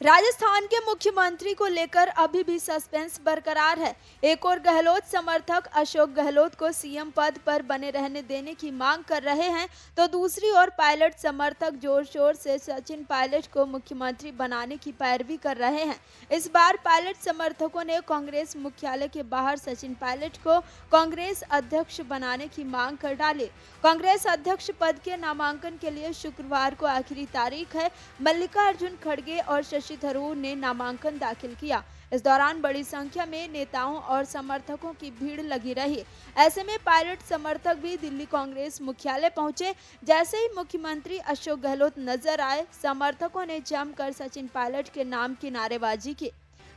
राजस्थान के मुख्यमंत्री को लेकर अभी भी सस्पेंस बरकरार है। एक और गहलोत, समर्थक अशोक गहलोत को सीएम पद पर बने रहने देने की मांग कर रहे हैं तो दूसरी ओर पायलट समर्थक ज़ोर शोर से सचिन पायलट को मुख्यमंत्री बनाने की पैरवी कर रहे हैं। इस बार पायलट समर्थकों ने कांग्रेस मुख्यालय के बाहर सचिन पायलट को कांग्रेस अध्यक्ष बनाने की मांग कर डाली। कांग्रेस अध्यक्ष पद के नामांकन के लिए शुक्रवार को आखिरी तारीख है। मल्लिकार्जुन खड़गे और शशि शशि थरूर ने नामांकन दाखिल किया। इस दौरान बड़ी संख्या में नेताओं और समर्थकों की भीड़ लगी रही। ऐसे में पायलट समर्थक भी दिल्ली कांग्रेस मुख्यालय पहुँचे। जैसे ही मुख्यमंत्री अशोक गहलोत नज़र आए, समर्थकों ने जमकर सचिन पायलट के नाम की नारेबाजी की।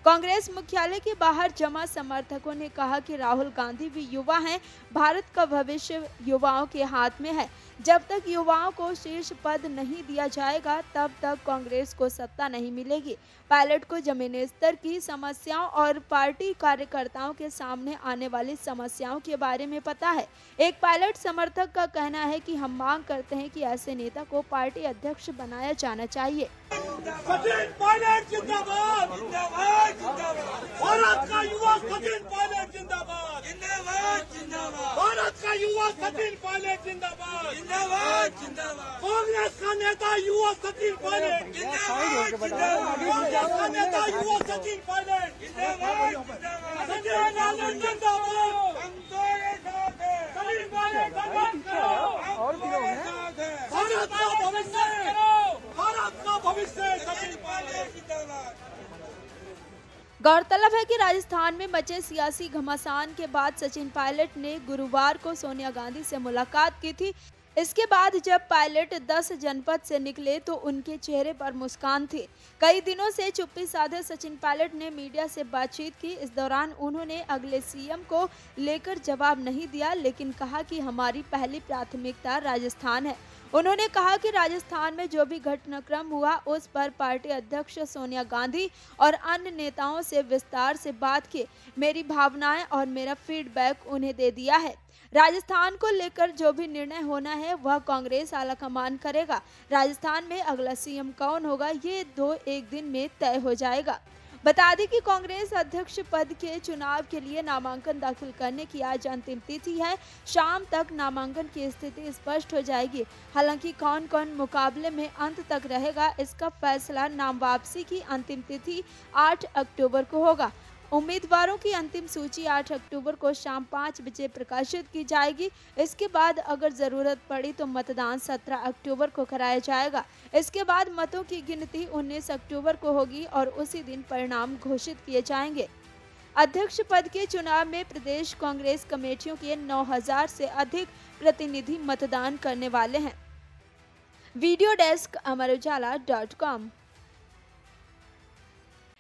कांग्रेस मुख्यालय के बाहर जमा समर्थकों ने कहा कि राहुल गांधी भी युवा हैं, भारत का भविष्य युवाओं के हाथ में है। जब तक युवाओं को शीर्ष पद नहीं दिया जाएगा, तब तक कांग्रेस को सत्ता नहीं मिलेगी। पायलट को जमीनी स्तर की समस्याओं और पार्टी कार्यकर्ताओं के सामने आने वाली समस्याओं के बारे में पता है। एक पायलट समर्थक का कहना है कि हम मांग करते हैं कि ऐसे नेता को पार्टी अध्यक्ष बनाया जाना चाहिए। भारत का युवा सचिन पायलट जिंदाबाद जिंदाबाद जिंदाबाद भारत का युवा सचिन पायलट जिंदाबाद जिंदाबाद जिंदाबाद कांग्रेस का नेता युवा सचिन पायलट जिंदाबाद जिंदाबाद कांग्रेस का नेता युवा सचिन पायलट जिंदाबाद जिंदाबाद सचिन पायलट जिंदाबाद हम तो एक साथ हैं सचिन पायलट जिंदाबाद और भारत का भविष्य भारत का भविष्य सचिन पायलट जिंदाबाद गौरतलब है कि राजस्थान में मचे सियासी घमासान के बाद सचिन पायलट ने गुरुवार को सोनिया गांधी से मुलाकात की थी। इसके बाद जब पायलट 10 जनपद से निकले तो उनके चेहरे पर मुस्कान थी। कई दिनों से चुप्पी साधे सचिन पायलट ने मीडिया से बातचीत की। इस दौरान उन्होंने अगले सीएम को लेकर जवाब नहीं दिया, लेकिन कहा कि हमारी पहली प्राथमिकता राजस्थान है। उन्होंने कहा कि राजस्थान में जो भी घटनाक्रम हुआ, उस पर पार्टी अध्यक्ष सोनिया गांधी और अन्य नेताओं से विस्तार से बात की। मेरी भावनाएँ और मेरा फीडबैक उन्हें दे दिया है। राजस्थान को लेकर जो भी निर्णय होना है, वह कांग्रेस आला कमान करेगा। राजस्थान में अगला सीएम कौन होगा, ये दो एक दिन में तय हो जाएगा। बता दें कि कांग्रेस अध्यक्ष पद के चुनाव के लिए नामांकन दाखिल करने की आज अंतिम तिथि है। शाम तक नामांकन की स्थिति स्पष्ट हो जाएगी। हालाँकि कौन कौन मुकाबले में अंत तक रहेगा, इसका फैसला नाम वापसी की अंतिम तिथि 8 अक्टूबर को होगा। उम्मीदवारों की अंतिम सूची 8 अक्टूबर को शाम पाँच बजे प्रकाशित की जाएगी। इसके बाद अगर ज़रूरत पड़ी तो मतदान 17 अक्टूबर को कराया जाएगा। इसके बाद मतों की गिनती 19 अक्टूबर को होगी और उसी दिन परिणाम घोषित किए जाएँगे। अध्यक्ष पद के चुनाव में प्रदेश कांग्रेस कमेटियों के 9000 से अधिक प्रतिनिधि मतदान करने वाले हैं। Video desk Amar Ujala dot com.